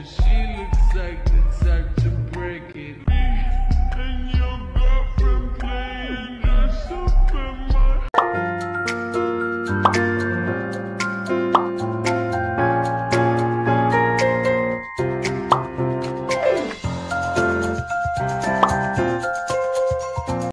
She looks like